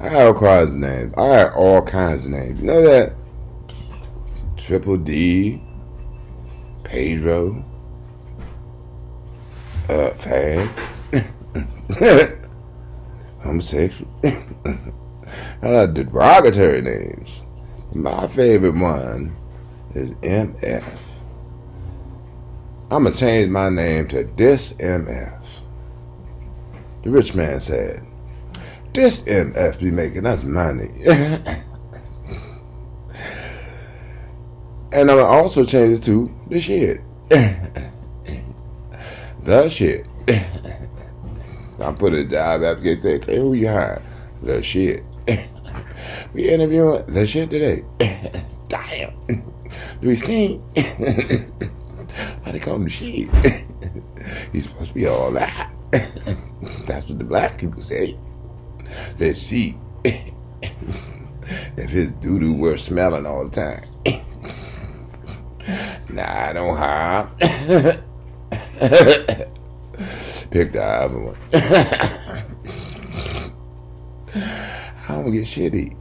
I got all kinds of names. I got all kinds of names. You know that? Triple D, Pedro, uh, fag, homosexual. I like derogatory names. My favorite one is MF. I'm gonna change my name to Dis MF. The rich man said, This MF be making us money. and I'm also change it to the shit. the shit. I put a job application say who you hire. The shit. we interviewing the shit today. Damn. Do we stink? Why they call him the shit? He's supposed to be all that. That's what the black people say. Let's see if his doo doo were smelling all the time. nah, I don't have. Pick the other one. I don't get shitty.